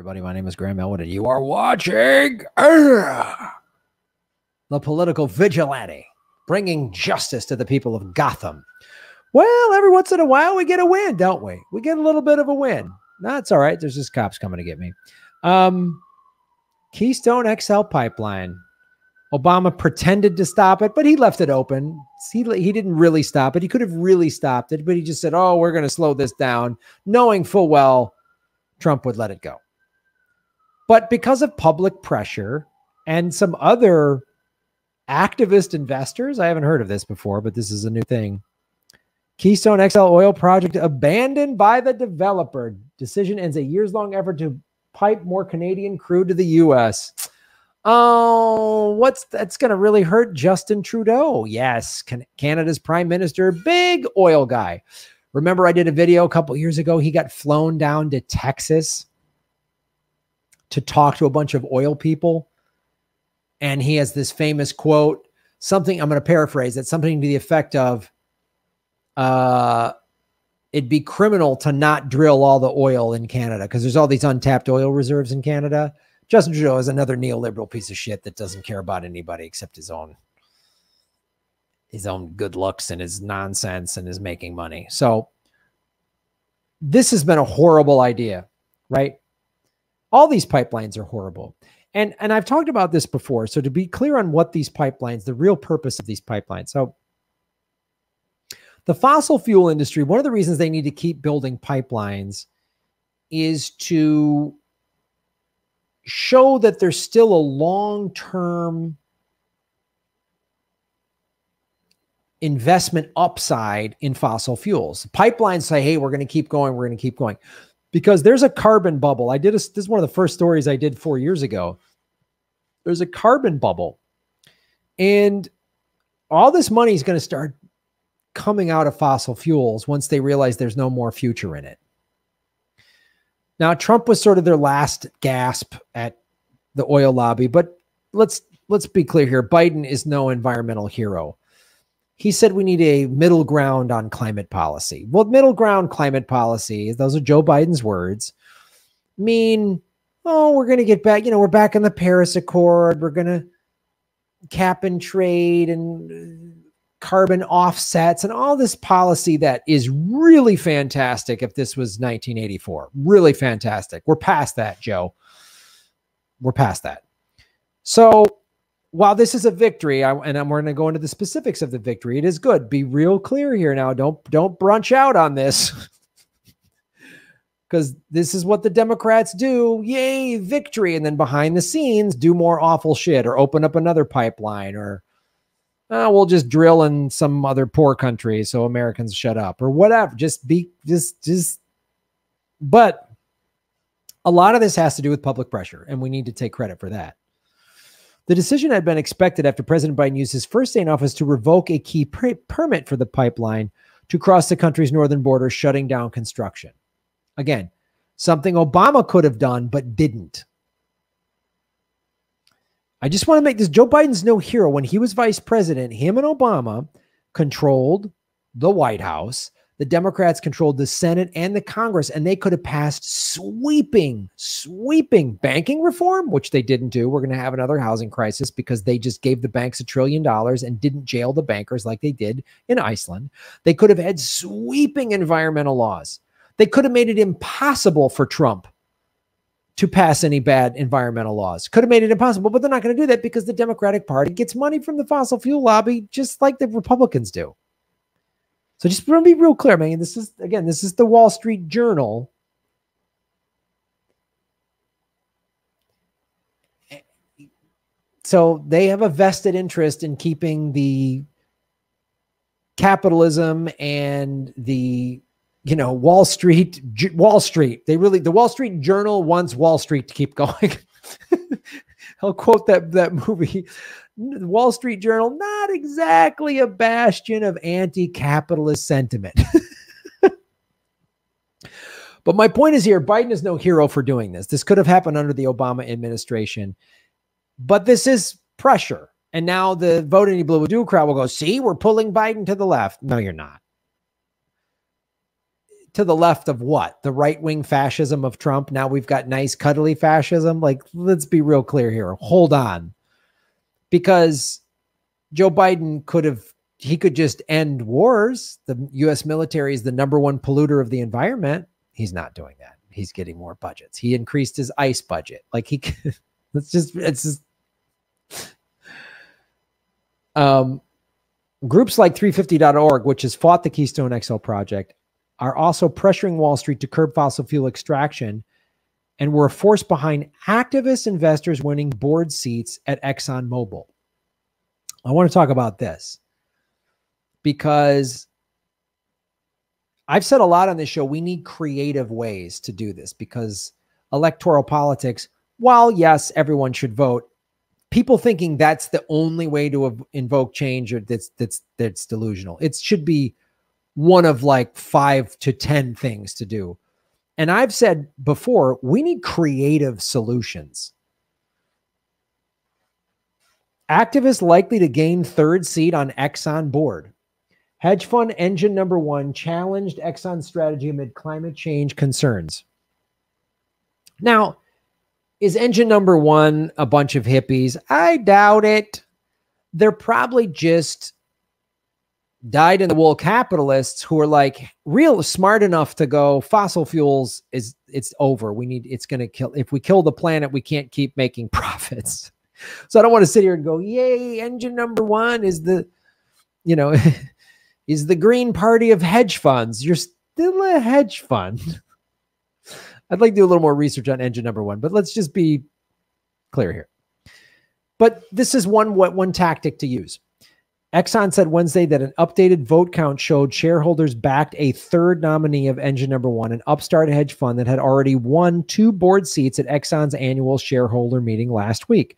everybody. My name is Graham Elwood, and you are watching uh, the political vigilante, bringing justice to the people of Gotham. Well, every once in a while, we get a win, don't we? We get a little bit of a win. That's all right. There's just cops coming to get me. Um, Keystone XL pipeline. Obama pretended to stop it, but he left it open. He, he didn't really stop it. He could have really stopped it, but he just said, Oh, we're going to slow this down, knowing full well Trump would let it go. But because of public pressure and some other activist investors, I haven't heard of this before, but this is a new thing. Keystone XL oil project abandoned by the developer. Decision ends a years long effort to pipe more Canadian crude to the US. Oh, what's that's going to really hurt Justin Trudeau? Yes, Can- Canada's prime minister, big oil guy. Remember, I did a video a couple years ago. He got flown down to Texas to talk to a bunch of oil people. And he has this famous quote, something I'm going to paraphrase it, something to the effect of, uh, it'd be criminal to not drill all the oil in Canada because there's all these untapped oil reserves in Canada. Justin Trudeau is another neoliberal piece of shit that doesn't care about anybody except his own his own good looks and his nonsense and his making money. So this has been a horrible idea, right? All these pipelines are horrible. And and I've talked about this before. So to be clear on what these pipelines, the real purpose of these pipelines. So the fossil fuel industry, one of the reasons they need to keep building pipelines is to show that there's still a long-term investment upside in fossil fuels. Pipelines say, hey, we're going to keep going, we're going to keep going because there's a carbon bubble. I did a, this is one of the first stories I did four years ago. There's a carbon bubble, and all this money is going to start coming out of fossil fuels once they realize there's no more future in it. Now, Trump was sort of their last gasp at the oil lobby, but let's let's be clear here. Biden is no environmental hero he said we need a middle ground on climate policy. Well, middle ground climate policy, those are Joe Biden's words, mean, oh, we're going to get back, you know, we're back in the Paris Accord. We're going to cap and trade and uh, carbon offsets and all this policy that is really fantastic if this was 1984. Really fantastic. We're past that, Joe. We're past that. So while this is a victory, I, and I'm, we're going to go into the specifics of the victory, it is good. Be real clear here now. Don't don't brunch out on this, because this is what the Democrats do. Yay, victory! And then behind the scenes, do more awful shit, or open up another pipeline, or uh, we'll just drill in some other poor country so Americans shut up, or whatever. Just be just just. But a lot of this has to do with public pressure, and we need to take credit for that. The decision had been expected after President Biden used his first day in office to revoke a key per- permit for the pipeline to cross the country's northern border, shutting down construction. Again, something Obama could have done but didn't. I just want to make this Joe Biden's no hero. When he was vice president, him and Obama controlled the White House the Democrats controlled the Senate and the Congress, and they could have passed sweeping, sweeping banking reform, which they didn't do. We're going to have another housing crisis because they just gave the banks a trillion dollars and didn't jail the bankers like they did in Iceland. They could have had sweeping environmental laws. They could have made it impossible for Trump to pass any bad environmental laws. Could have made it impossible, but they're not going to do that because the Democratic Party gets money from the fossil fuel lobby just like the Republicans do. So just to be real clear, man, this is again, this is the Wall Street Journal. So they have a vested interest in keeping the capitalism and the you know Wall Street Wall Street. They really the Wall Street Journal wants Wall Street to keep going. I'll quote that that movie the Wall Street Journal, not exactly a bastion of anti capitalist sentiment. but my point is here Biden is no hero for doing this. This could have happened under the Obama administration, but this is pressure. And now the vote voting blue do crowd will go, see, we're pulling Biden to the left. No, you're not. to the left of what? The right wing fascism of Trump. Now we've got nice, cuddly fascism. Like, let's be real clear here. Hold on. Because Joe Biden could have, he could just end wars. The US military is the number one polluter of the environment. He's not doing that. He's getting more budgets. He increased his ICE budget. Like, he, it's just, it's just, um, Groups like 350.org, which has fought the Keystone XL project, are also pressuring Wall Street to curb fossil fuel extraction and were a force behind activist investors winning board seats at ExxonMobil. I want to talk about this because I've said a lot on this show. We need creative ways to do this because electoral politics, while yes, everyone should vote, people thinking that's the only way to invoke change or that's that's that's delusional. It should be one of like 5 to 10 things to do. And I've said before, we need creative solutions. Activists likely to gain third seat on Exxon board. Hedge fund engine number one challenged Exxon strategy amid climate change concerns. Now, is engine number one a bunch of hippies? I doubt it. They're probably just dyed in the wool capitalists who are like real smart enough to go fossil fuels is it's over. We need it's going to kill if we kill the planet, we can't keep making profits. So I don't want to sit here and go, "Yay, engine number 1 is the you know, is the green party of hedge funds." You're still a hedge fund. I'd like to do a little more research on engine number one, but let's just be clear here. But this is one what one tactic to use. Exxon said Wednesday that an updated vote count showed shareholders backed a third nominee of engine number one, an upstart hedge fund that had already won two board seats at Exxon's annual shareholder meeting last week.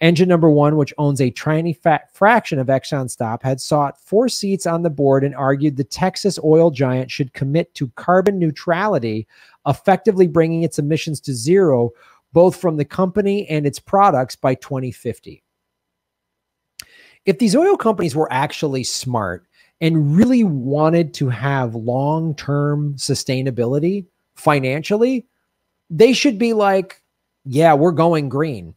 Engine number one, which owns a tiny fraction of Exxon stock, had sought four seats on the board and argued the Texas oil giant should commit to carbon neutrality effectively bringing its emissions to zero, both from the company and its products by 2050. If these oil companies were actually smart and really wanted to have long term sustainability financially, they should be like, yeah, we're going green.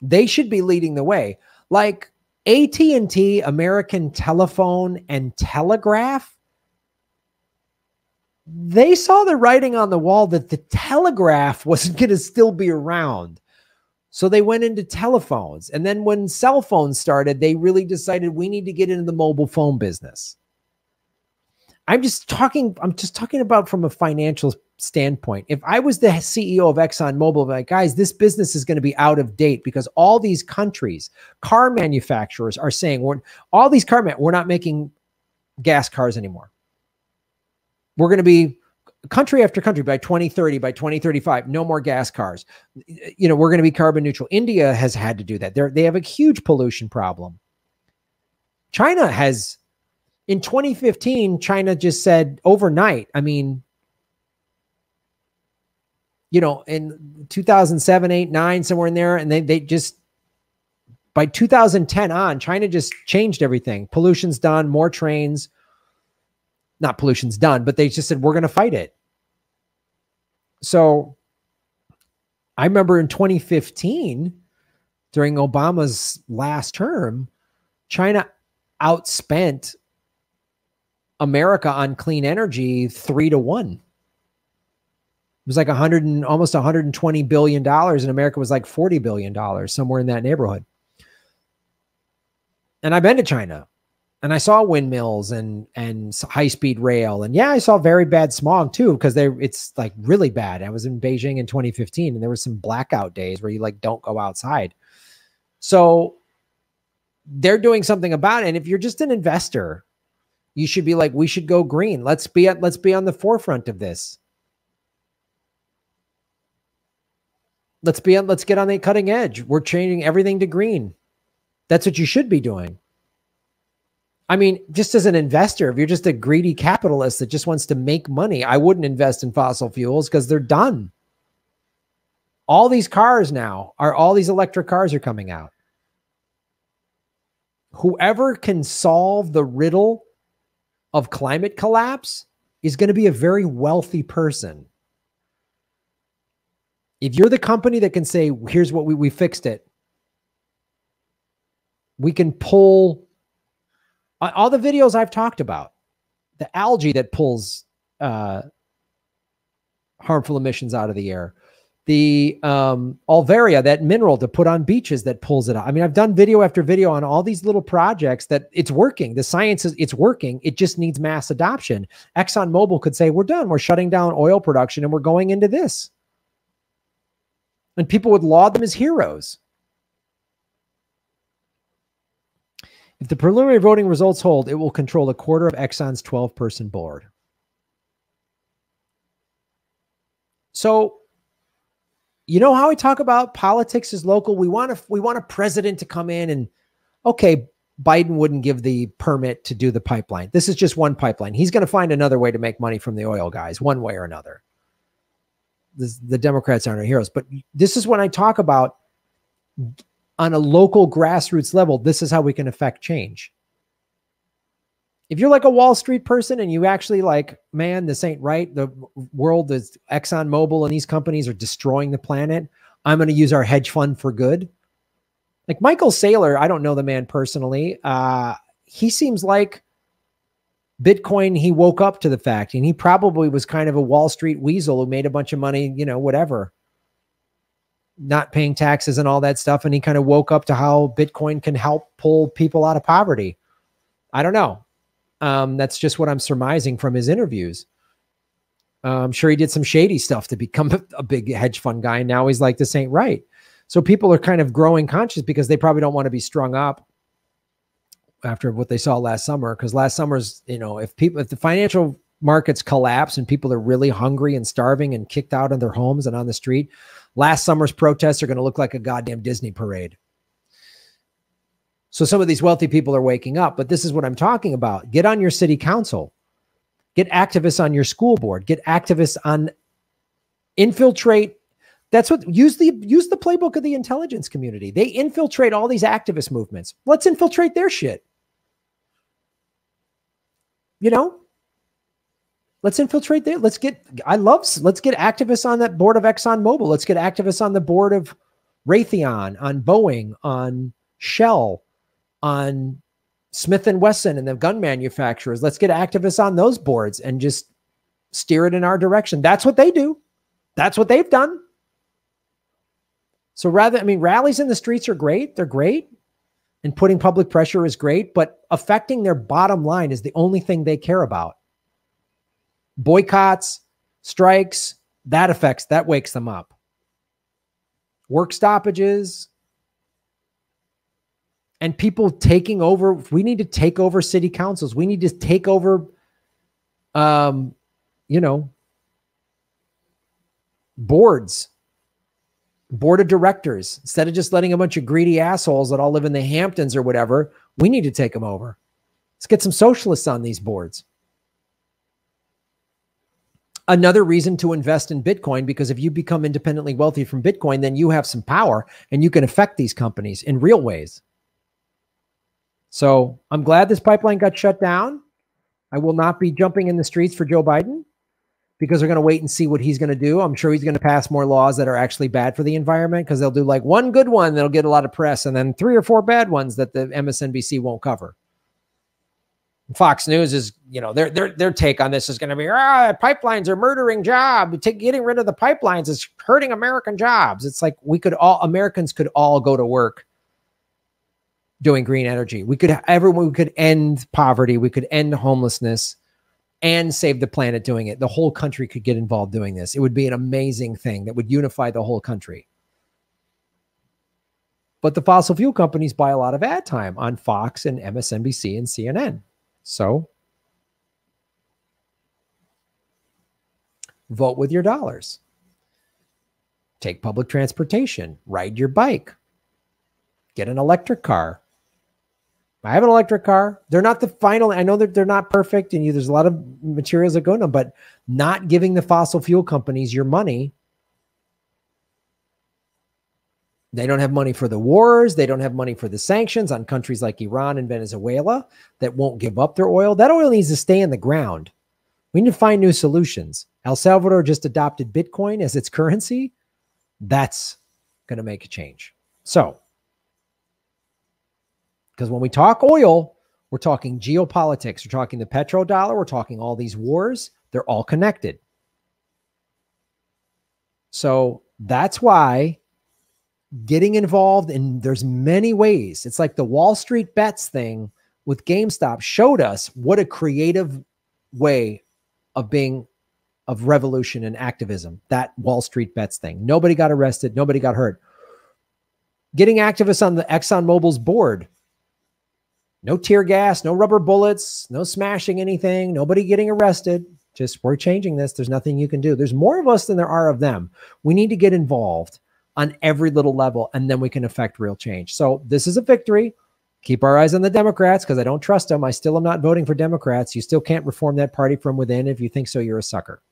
They should be leading the way. Like AT&T, American Telephone and Telegraph they saw the writing on the wall that the telegraph wasn't going to still be around. So they went into telephones. And then when cell phones started, they really decided we need to get into the mobile phone business. I'm just talking, I'm just talking about from a financial standpoint. If I was the CEO of ExxonMobil, like, guys, this business is going to be out of date because all these countries, car manufacturers are saying, we're, all these car, we're not making gas cars anymore. We're going to be country after country by 2030 by 2035 no more gas cars. You know we're going to be carbon neutral. India has had to do that. They they have a huge pollution problem. China has in 2015 china just said overnight i mean you know in 2007 8 9 somewhere in there and they they just by 2010 on china just changed everything. Pollution's done more trains not pollution's done, but they just said, we're going to fight it. So I remember in 2015, during Obama's last term, China outspent America on clean energy three to one. It was like a hundred and almost 120 billion dollars, and America was like 40 billion dollars, somewhere in that neighborhood. And I've been to China and I saw windmills and and high speed rail, and yeah, I saw very bad smog too because they it's like really bad. I was in Beijing in 2015, and there were some blackout days where you like don't go outside. So they're doing something about it. And if you're just an investor, you should be like, we should go green. Let's be at let's be on the forefront of this. Let's be on, let's get on the cutting edge. We're changing everything to green. That's what you should be doing. I mean, just as an investor, if you're just a greedy capitalist that just wants to make money, I wouldn't invest in fossil fuels because they're done. All these cars now are all these electric cars are coming out. Whoever can solve the riddle of climate collapse is going to be a very wealthy person. If you're the company that can say, here's what we, we fixed it, we can pull all the videos I've talked about, the algae that pulls uh, harmful emissions out of the air, the um, Alvaria, that mineral to put on beaches that pulls it out. I mean, I've done video after video on all these little projects that it's working. The science is it's working. It just needs mass adoption. ExxonMobil could say, we're done. We're shutting down oil production and we're going into this. And people would laud them as heroes. If the preliminary voting results hold, it will control a quarter of Exxon's 12 person board. So you know how we talk about politics is local. We want a we want a president to come in and okay, Biden wouldn't give the permit to do the pipeline. This is just one pipeline. He's going to find another way to make money from the oil guys, one way or another. This, the Democrats aren't our heroes, but this is when I talk about on a local grassroots level. This is how we can affect change if you're like a Wall Street person and you actually like, man, this ain't right. The world is Exxon Mobil and these companies are destroying the planet. I'm going to use our hedge fund for good. Like Michael Saylor, I don't know the man personally. Uh, he seems like Bitcoin, he woke up to the fact, and he probably was kind of a Wall Street weasel who made a bunch of money, you know, whatever, not paying taxes and all that stuff. And he kind of woke up to how Bitcoin can help pull people out of poverty. I don't know. Um, that's just what I'm surmising from his interviews. Uh, I'm sure he did some shady stuff to become a, a big hedge fund guy. And now he's like, this ain't right. So people are kind of growing conscious because they probably don't want to be strung up after what they saw last summer. Because last summer's, you know, if people, if the financial markets collapse and people are really hungry and starving and kicked out of their homes and on the street, last summer's protests are going to look like a goddamn Disney parade. So some of these wealthy people are waking up, but this is what I'm talking about. Get on your city council, get activists on your school board, get activists on infiltrate. That's what use the use the playbook of the intelligence community. They infiltrate all these activist movements. Let's infiltrate their shit. You know, let's infiltrate there. Let's get, I love, let's get activists on that board of Exxon Mobil. Let's get activists on the board of Raytheon, on Boeing, on Shell, on Smith and Wesson and the gun manufacturers. Let's get activists on those boards and just steer it in our direction. That's what they do. That's what they've done. So rather, I mean, rallies in the streets are great. They're great. And putting public pressure is great, but affecting their bottom line is the only thing they care about. Boycotts, strikes, that affects, that wakes them up. Work stoppages, and people taking over. We need to take over city councils. We need to take over, um, you know, boards, board of directors. Instead of just letting a bunch of greedy assholes that all live in the Hamptons or whatever, we need to take them over. Let's get some socialists on these boards. Another reason to invest in Bitcoin, because if you become independently wealthy from Bitcoin, then you have some power and you can affect these companies in real ways. So I'm glad this pipeline got shut down. I will not be jumping in the streets for Joe Biden because they're going to wait and see what he's going to do. I'm sure he's going to pass more laws that are actually bad for the environment because they'll do like one good one that'll get a lot of press and then three or four bad ones that the MSNBC won't cover. Fox News is, you know, their their their take on this is going to be, ah, pipelines are murdering jobs. Take, getting rid of the pipelines is hurting American jobs. It's like we could all Americans could all go to work doing green energy. We could everyone we could end poverty, we could end homelessness and save the planet doing it. The whole country could get involved doing this. It would be an amazing thing that would unify the whole country. But the fossil fuel companies buy a lot of ad time on Fox and MSNBC and CNN. So vote with your dollars. Take public transportation, ride your bike, get an electric car, I have an electric car. They're not the final. I know that they're not perfect, and you, there's a lot of materials that go in them, but not giving the fossil fuel companies your money. They don't have money for the wars. They don't have money for the sanctions on countries like Iran and Venezuela that won't give up their oil. That oil needs to stay in the ground. We need to find new solutions. El Salvador just adopted Bitcoin as its currency. That's going to make a change. So, because when we talk oil, we're talking geopolitics, we're talking the petrodollar, we're talking all these wars, they're all connected. So that's why getting involved in there's many ways. It's like the Wall Street bets thing with GameStop showed us what a creative way of being of revolution and activism. That Wall Street bets thing. Nobody got arrested, nobody got hurt. Getting activists on the Exxon Mobil's board. No tear gas, no rubber bullets, no smashing anything, nobody getting arrested. Just we're changing this. There's nothing you can do. There's more of us than there are of them. We need to get involved on every little level, and then we can affect real change. So this is a victory. Keep our eyes on the Democrats because I don't trust them. I still am not voting for Democrats. You still can't reform that party from within. If you think so, you're a sucker.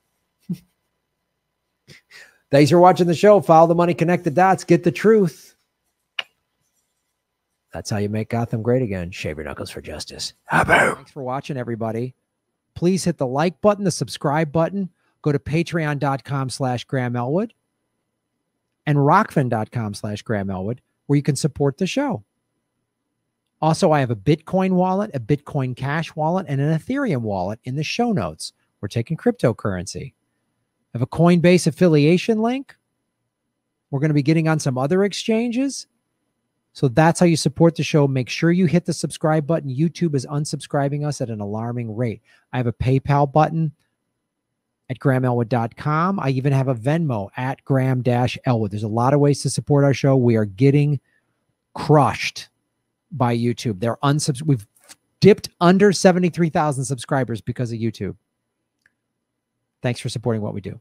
Thanks for watching the show. Follow the money, connect the dots, get the truth. That's how you make Gotham great again. Shave your knuckles for justice. Thanks for watching, everybody. Please hit the like button, the subscribe button. Go to patreon.com slash Graham Elwood and rokfin.com slash Graham Elwood, where you can support the show. Also, I have a Bitcoin wallet, a Bitcoin Cash wallet, and an Ethereum wallet in the show notes. We're taking cryptocurrency. I have a Coinbase affiliation link. We're going to be getting on some other exchanges. So that's how you support the show. Make sure you hit the subscribe button. YouTube is unsubscribing us at an alarming rate. I have a PayPal button at grahamelwood.com. I even have a Venmo at Graham Elwood. There's a lot of ways to support our show. We are getting crushed by YouTube. They're unsubs. We've dipped under 73,000 subscribers because of YouTube. Thanks for supporting what we do.